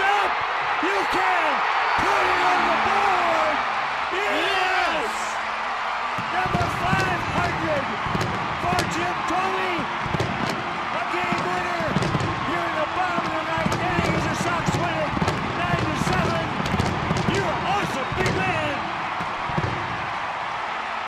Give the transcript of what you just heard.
up. You can put it on the board. Yes. yes. Number 500 for Jim Tony.